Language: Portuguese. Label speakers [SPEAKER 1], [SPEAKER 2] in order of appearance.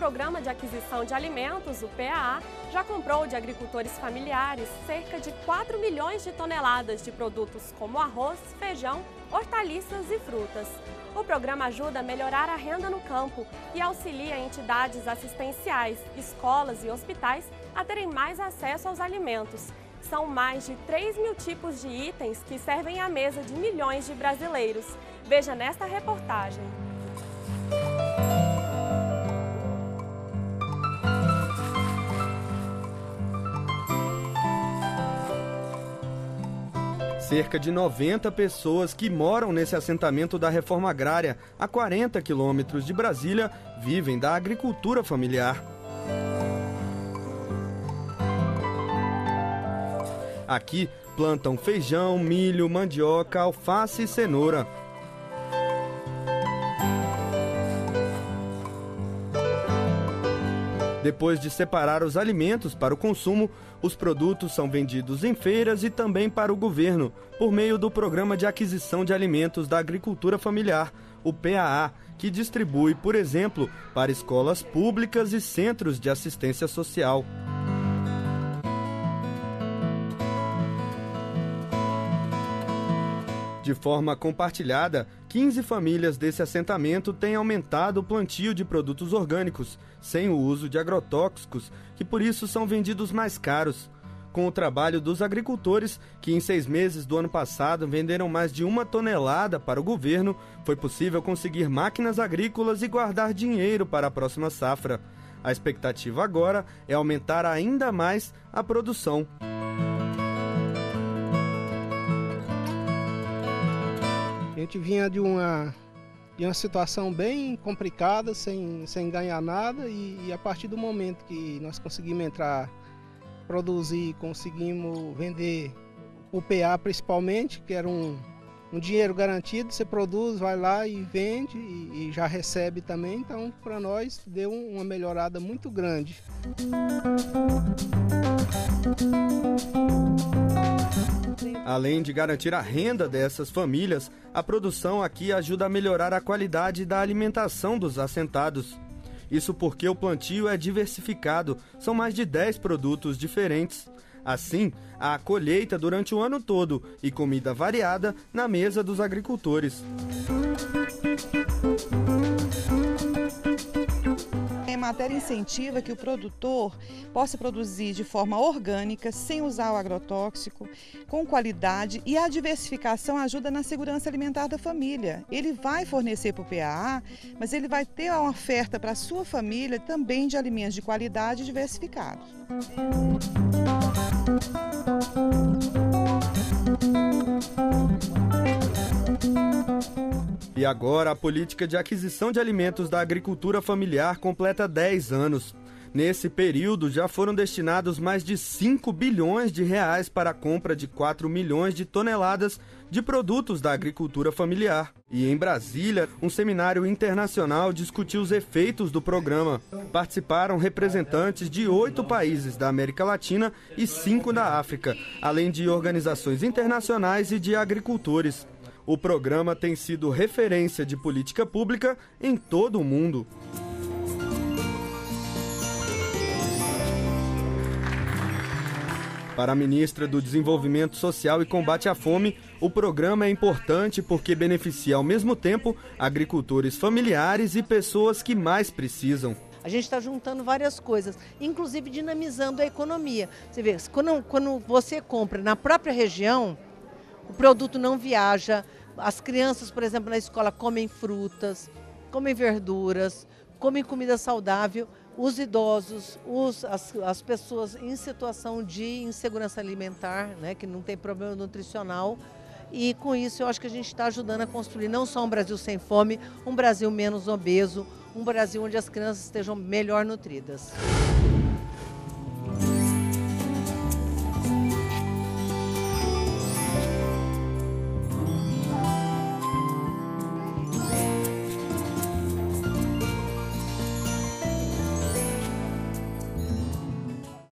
[SPEAKER 1] Programa de Aquisição de Alimentos, o PAA, já comprou de agricultores familiares cerca de 4 milhões de toneladas de produtos como arroz, feijão, hortaliças e frutas. O programa ajuda a melhorar a renda no campo e auxilia entidades assistenciais, escolas e hospitais a terem mais acesso aos alimentos. São mais de 3 mil tipos de itens que servem à mesa de milhões de brasileiros. Veja nesta reportagem.
[SPEAKER 2] Cerca de 90 pessoas que moram nesse assentamento da reforma agrária, a 40 quilômetros de Brasília, vivem da agricultura familiar. Aqui plantam feijão, milho, mandioca, alface e cenoura. Depois de separar os alimentos para o consumo, os produtos são vendidos em feiras e também para o governo, por meio do Programa de Aquisição de Alimentos da Agricultura Familiar, o PAA, que distribui, por exemplo, para escolas públicas e centros de assistência social. De forma compartilhada, 15 famílias desse assentamento têm aumentado o plantio de produtos orgânicos, sem o uso de agrotóxicos, que por isso são vendidos mais caros. Com o trabalho dos agricultores, que em seis meses do ano passado venderam mais de uma tonelada para o governo, foi possível conseguir máquinas agrícolas e guardar dinheiro para a próxima safra. A expectativa agora é aumentar ainda mais a produção.
[SPEAKER 3] A gente vinha de uma, de uma situação bem complicada, sem, sem ganhar nada, e, e a partir do momento que nós conseguimos entrar, produzir, conseguimos vender o PA principalmente, que era um, um dinheiro garantido, você produz, vai lá e vende e, e já recebe também, então para nós deu uma melhorada muito grande.
[SPEAKER 2] Além de garantir a renda dessas famílias, a produção aqui ajuda a melhorar a qualidade da alimentação dos assentados. Isso porque o plantio é diversificado, são mais de 10 produtos diferentes. Assim, há colheita durante o ano todo e comida variada na mesa dos agricultores.
[SPEAKER 4] Matéria incentiva que o produtor possa produzir de forma orgânica, sem usar o agrotóxico, com qualidade e a diversificação ajuda na segurança alimentar da família. Ele vai fornecer para o PAA, mas ele vai ter uma oferta para a sua família também de alimentos de qualidade diversificados.
[SPEAKER 2] E agora a política de aquisição de alimentos da agricultura familiar completa 10 anos. Nesse período já foram destinados mais de 5 bilhões de reais para a compra de 4 milhões de toneladas de produtos da agricultura familiar. E em Brasília, um seminário internacional discutiu os efeitos do programa. Participaram representantes de oito países da América Latina e cinco da África, além de organizações internacionais e de agricultores. O programa tem sido referência de política pública em todo o mundo. Para a ministra do Desenvolvimento Social e Combate à Fome, o programa é importante porque beneficia ao mesmo tempo agricultores familiares e pessoas que mais precisam.
[SPEAKER 5] A gente está juntando várias coisas, inclusive dinamizando a economia. Você vê, quando, quando você compra na própria região, o produto não viaja, as crianças, por exemplo, na escola comem frutas, comem verduras, comem comida saudável. Os idosos, os, as, as pessoas em situação de insegurança alimentar, né, que não tem problema nutricional. E com isso eu acho que a gente está ajudando a construir não só um Brasil sem fome, um Brasil menos obeso, um Brasil onde as crianças estejam melhor nutridas.